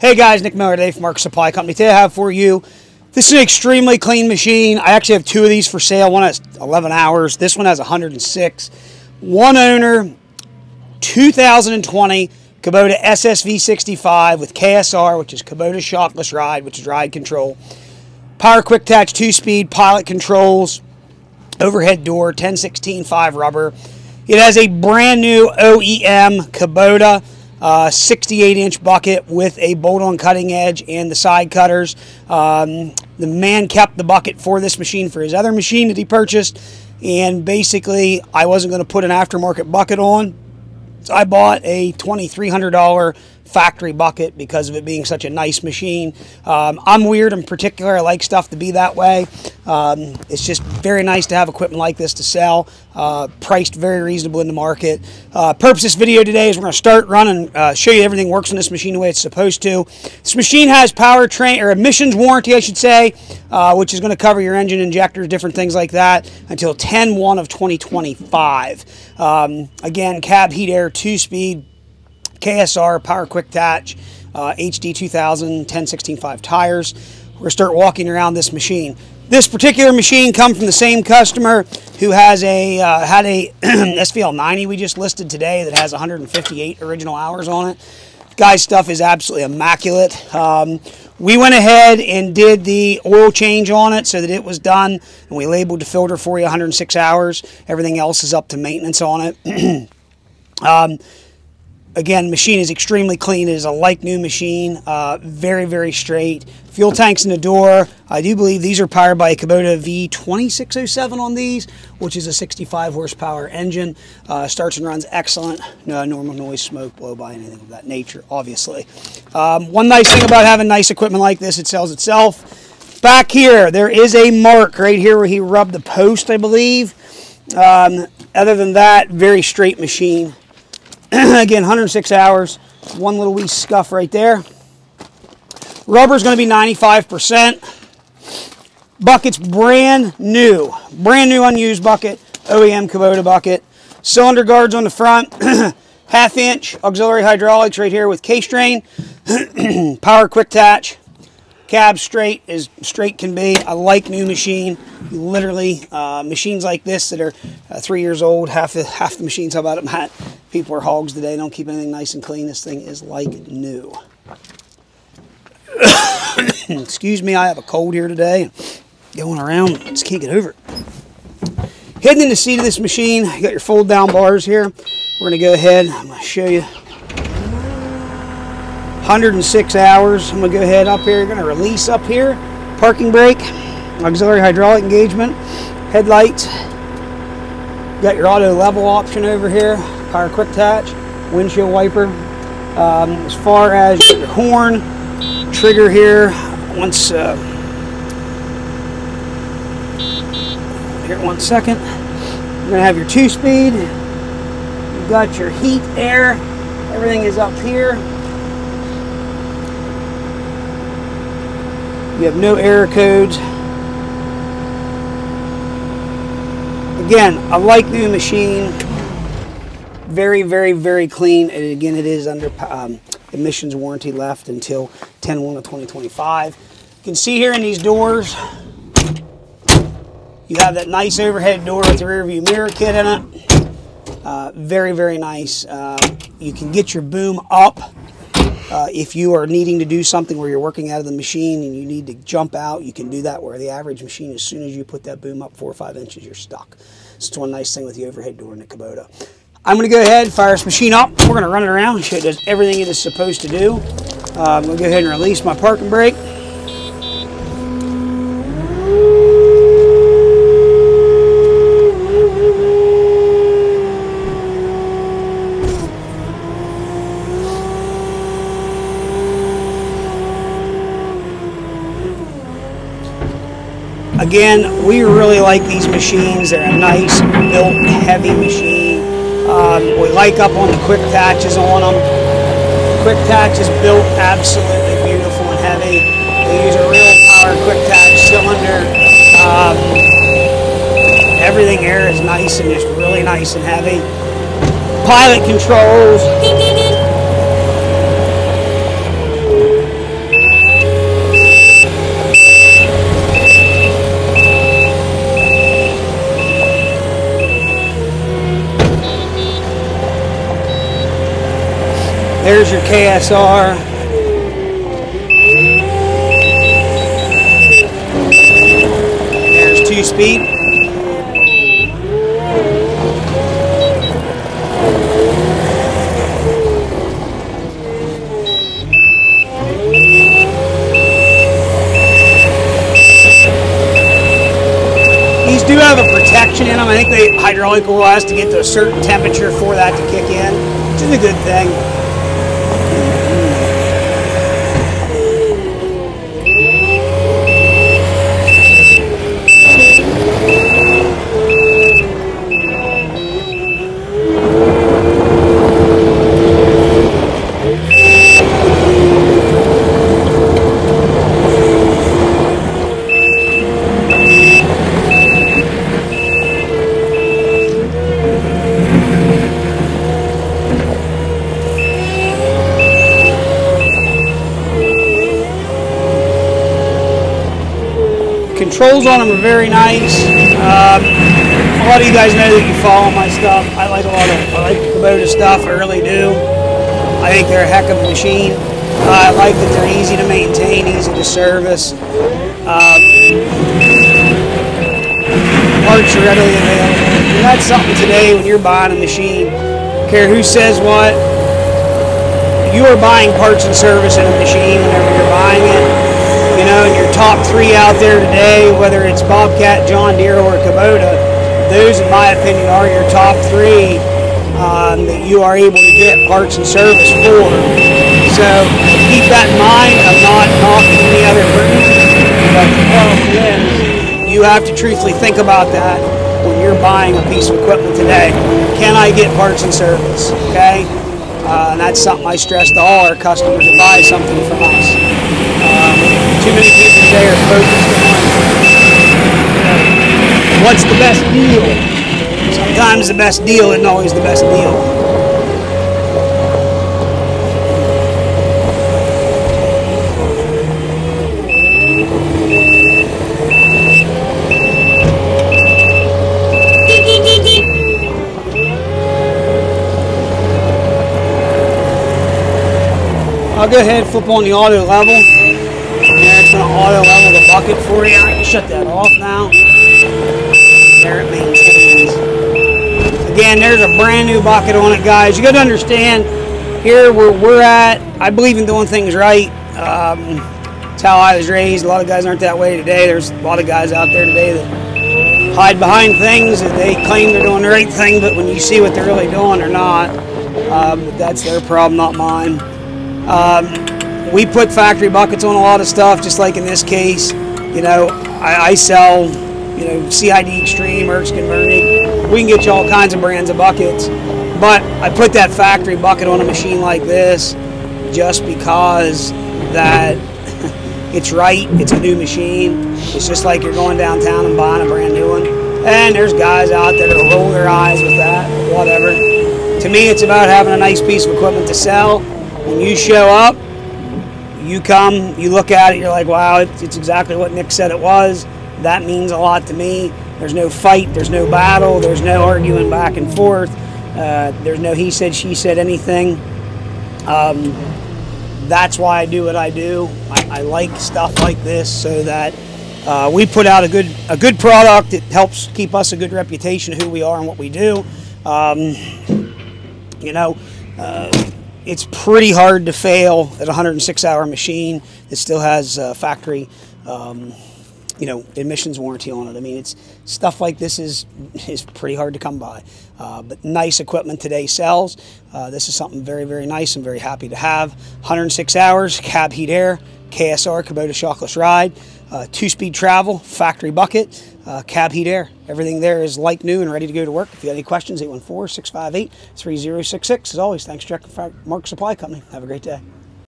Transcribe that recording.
Hey guys, Nick Miller today from Mark Supply Company. Today I have for you, this is an extremely clean machine. I actually have two of these for sale. One has 11 hours. This one has 106. One owner, 2020 Kubota SSV65 with KSR, which is Kubota Shockless Ride, which is ride control. Power Quick Attach 2-speed, pilot controls, overhead door, 1016 5 rubber. It has a brand new OEM Kubota uh, 68 inch bucket with a bolt on cutting edge and the side cutters. Um, the man kept the bucket for this machine for his other machine that he purchased, and basically, I wasn't going to put an aftermarket bucket on. So I bought a $2,300 factory bucket because of it being such a nice machine. Um, I'm weird in particular. I like stuff to be that way. Um, it's just very nice to have equipment like this to sell, uh, priced very reasonable in the market. Uh, purpose of this video today is we're going to start running, uh, show you everything works on this machine the way it's supposed to. This machine has powertrain or emissions warranty, I should say, uh, which is going to cover your engine injectors, different things like that, until 10-1 of 2025. Um, again, cab heat air, two-speed, KSR Power Quick Attach uh, HD 2000 1016.5 tires. We're to start walking around this machine. This particular machine come from the same customer who has a uh, had a SVL 90 we just listed today that has 158 original hours on it. Guy's stuff is absolutely immaculate. Um, we went ahead and did the oil change on it so that it was done and we labeled the filter for you 106 hours. Everything else is up to maintenance on it. um, again, machine is extremely clean. It is a like new machine, uh, very, very straight. Fuel tanks in the door. I do believe these are powered by a Kubota V2607 on these, which is a 65 horsepower engine. Uh, starts and runs excellent. No normal noise, smoke, blow by, anything of that nature, obviously. Um, one nice thing about having nice equipment like this, it sells itself. Back here, there is a mark right here where he rubbed the post, I believe. Um, other than that, very straight machine. Again, 106 hours. One little wee scuff right there. Rubber is going to be 95%. Bucket's brand new. Brand new unused bucket. OEM Kubota bucket. Cylinder guards on the front. Half inch auxiliary hydraulics right here with case drain. Power quick attach. Cab straight as straight can be. I like new machine. Literally, uh, machines like this that are uh, three years old, half the, half the machines, how about it, Matt? People are hogs today, don't keep anything nice and clean. This thing is like new. Excuse me, I have a cold here today. Going around, just can't get over it. Hidden in the seat of this machine, you got your fold down bars here. We're gonna go ahead, I'm gonna show you 106 hours. I'm gonna go ahead up here, gonna release up here, parking brake, auxiliary hydraulic engagement, headlights, got your auto level option over here, power quick attach, windshield wiper. Um, as far as your horn, trigger here, once, uh, here one second, you're gonna have your two speed, you've got your heat, air, everything is up here. You have no error codes. Again, a like new machine. Very, very, very clean. And again, it is under um, emissions warranty left until 10-1 of 2025. You can see here in these doors, you have that nice overhead door with the rear view mirror kit in it. Uh, very, very nice. Uh, you can get your boom up uh, if you are needing to do something where you're working out of the machine and you need to jump out, you can do that where the average machine, as soon as you put that boom up four or five inches, you're stuck. It's one nice thing with the overhead door in the Kubota. I'm going to go ahead, and fire this machine up. We're going to run it around show it does everything it is supposed to do. Uh, I'm going to go ahead and release my parking brake. Again, we really like these machines. They're a nice, built, heavy machine. Um, we like up on the quick attaches on them. Quick attach is built absolutely beautiful and heavy. They use a real power quick attach cylinder. Um, everything here is nice and just really nice and heavy. Pilot controls. There's your KSR. There's two speed. These do have a protection in them. I think the hydraulic oil has to get to a certain temperature for that to kick in, which is a good thing. Controls on them are very nice. Um, a lot of you guys know that you follow my stuff. I like a lot of I like Kubota stuff. I really do. I think they're a heck of a machine. Uh, I like that they're easy to maintain, easy to service. Um, parts are readily available. And that's something today when you're buying a machine. Care who says what, you are buying parts and service in a machine whenever you're buying it. You know, your top three out there today, whether it's Bobcat, John Deere, or Kubota, those, in my opinion, are your top three um, that you are able to get parts and service for. So keep that in mind. I'm not knocking any other brands, but you have to truthfully think about that when you're buying a piece of equipment today. Can I get parts and service? Okay. Uh, and that's something I stress to all our customers that buy something from us. Too many people today are focused on what's the best deal. Sometimes the best deal isn't always the best deal. I'll go ahead and flip on the auto level. To auto level the bucket for you. I can shut that off now. There it maintains. Again, there's a brand new bucket on it, guys. You got to understand, here where we're at, I believe in doing things right. Um, it's how I was raised. A lot of guys aren't that way today. There's a lot of guys out there today that hide behind things that they claim they're doing the right thing, but when you see what they're really doing, they're not. Um, that's their problem, not mine. Um, we put factory buckets on a lot of stuff, just like in this case. You know, I, I sell, you know, CID Xtreme, Erskine Virnig. We can get you all kinds of brands of buckets. But I put that factory bucket on a machine like this just because that it's right. It's a new machine. It's just like you're going downtown and buying a brand new one. And there's guys out there that roll their eyes with that, whatever. To me, it's about having a nice piece of equipment to sell when you show up, you come, you look at it, you're like, wow, it's, exactly what Nick said it was. That means a lot to me. There's no fight, there's no battle, there's no arguing back and forth. Uh, there's no he said, she said anything. Um, that's why I do what I do. I, I like stuff like this so that uh, we put out a good a good product. It helps keep us a good reputation of who we are and what we do. Um, you know. Uh, it's pretty hard to fail at a 106 hour machine that still has factory um, you know emissions warranty on it. I mean it's stuff like this is is pretty hard to come by. Uh, but nice equipment today sells. Uh, this is something very very nice i'm very happy to have. 106 hours cab heat air ksr kubota shockless ride uh, two-speed travel factory bucket uh, cab heat air. Everything there is like new and ready to go to work. If you have any questions, 814-658-3066. As always, thanks, Jack Mark Supply Company. Have a great day.